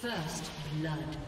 First blood.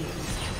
Killing spree.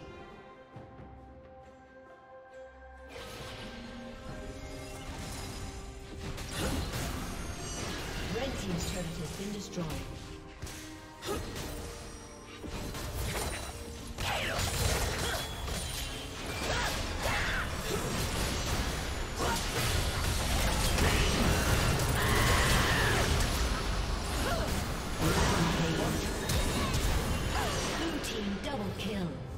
Team double kill.